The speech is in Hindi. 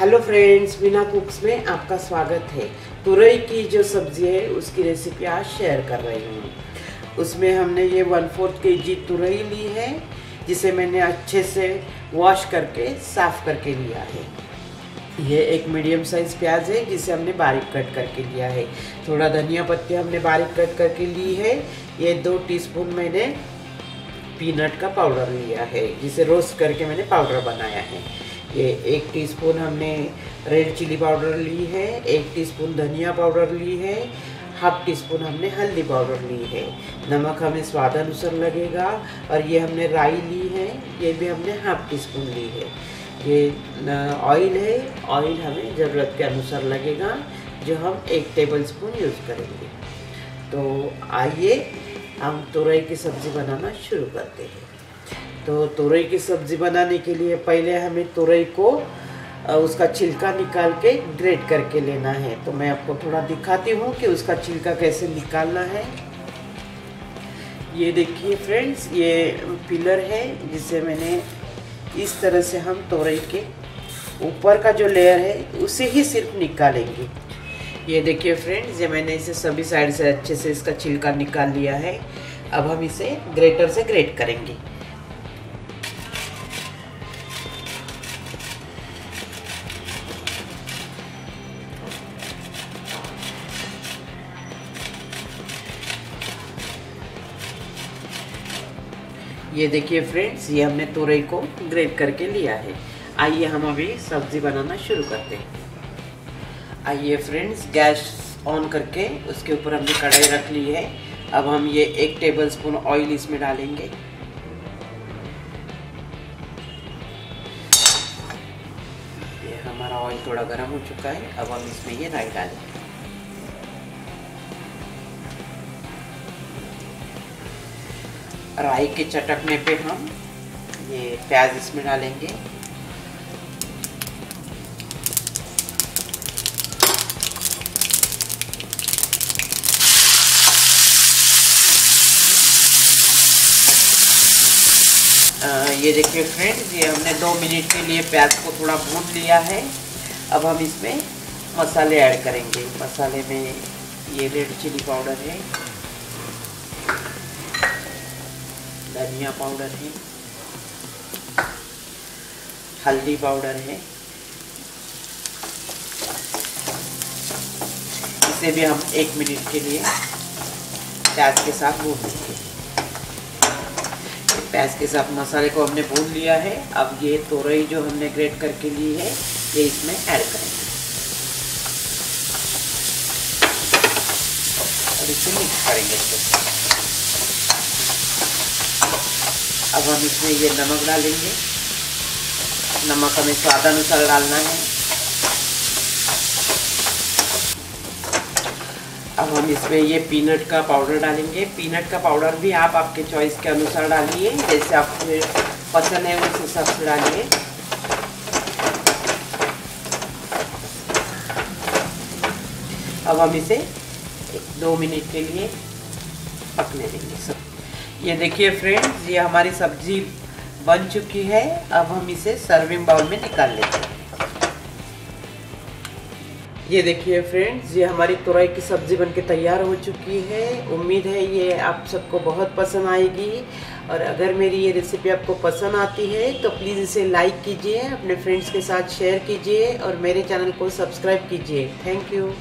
हेलो फ्रेंड्स, बिना कुक्स में आपका स्वागत है। तुरई की जो सब्ज़ी है, उसकी रेसिपी आज शेयर कर रही हूँ। उसमें हमने ये वन फोर्थ के जी तुरई ली है, जिसे मैंने अच्छे से वॉश करके, साफ़ करके लिया है। ये एक मीडियम साइज़ प्याज है, जिसे हमने बारीक कट करके लिया है। थोड़ा धनिया पत्ती हमने बारीक कट करके ली है। ये दो टीस्पून मैंने पीनट का पाउडर लिया है, जिसे रोस्ट करके मैंने पाउडर बनाया है। एक टीस्पून हमने रेड चिली पाउडर ली है, एक टीस्पून धनिया पाउडर ली है हाफ़ टी स्पून हमने हल्दी पाउडर ली है। नमक हमें स्वाद अनुसार लगेगा और ये हमने राई ली है, ये भी हमने हाफ़ टी स्पून ली है। ये ऑयल है ऑयल हमें ज़रूरत के अनुसार लगेगा, जो हम एक टेबल स्पून यूज़ करेंगे। तो आइए, हम तुरई की सब्ज़ी बनाना शुरू करते हैं। तो तुरई की सब्ज़ी बनाने के लिए पहले हमें तुरई को उसका छिलका निकाल के ग्रेट करके लेना है। तो मैं आपको थोड़ा दिखाती हूँ कि उसका छिलका कैसे निकालना है। ये देखिए फ्रेंड्स, ये पिलर है जिसे मैंने इस तरह से हम तोरई के ऊपर का जो लेयर है, उसे ही सिर्फ़ निकालेंगे। ये देखिए फ्रेंड्स, ये मैंने इसे सभी साइड से अच्छे से इसका छिलका निकाल लिया है। अब हम इसे ग्रेटर से ग्रेट करेंगे। ये देखिए फ्रेंड्स ये हमने तुरई को ग्रेट करके लिया है। आइए हम अभी सब्ज़ी बनाना शुरू करते हैं। आइए फ्रेंड्स गैस ऑन करके उसके ऊपर हमने कढ़ाई रख ली है। अब हम ये एक टेबल स्पून ऑयल इसमें डालेंगे। ये हमारा ऑयल थोड़ा गर्म हो चुका है। अब हम इसमें ये राई डालेंगे। राई के चटकने पे हम ये प्याज इसमें डालेंगे। ये देखिए फ्रेंड्स ये हमने दो मिनट के लिए प्याज को थोड़ा भून लिया है। अब हम इसमें मसाले ऐड करेंगे। मसाले में ये रेड चिली पाउडर है। धनिया पाउडर है, हल्दी पाउडर है। इसे भी हम एक मिनट के लिए प्याज के साथ भून लेंगे। प्याज के साथ मसाले को हमने भून लिया है। अब ये तोरई जो हमने ग्रेट करके ली है, ये इसमें ऐड करेंगे। और इसे मिक्स करेंगे। इसको अब हम इसमें ये नमक डालेंगे। नमक हमें स्वाद अनुसार डालना है। अब हम इसमें ये पीनट का पाउडर डालेंगे। पीनट का पाउडर भी आप आपके चॉइस के अनुसार डालिए। जैसे आपको पसंद है उस हिसाब से डालिए। अब हम इसे दो मिनट के लिए पकने देंगे। सब ये देखिए फ्रेंड्स ये हमारी सब्ज़ी बन चुकी है। अब हम इसे सर्विंग बाउल में निकाल लेते हैं। ये देखिए फ्रेंड्स ये हमारी तुरई की सब्ज़ी बनके तैयार हो चुकी है। उम्मीद है ये आप सबको बहुत पसंद आएगी। और अगर मेरी ये रेसिपी आपको पसंद आती है तो प्लीज़ इसे लाइक कीजिए, अपने फ्रेंड्स के साथ शेयर कीजिए और मेरे चैनल को सब्सक्राइब कीजिए। Thank you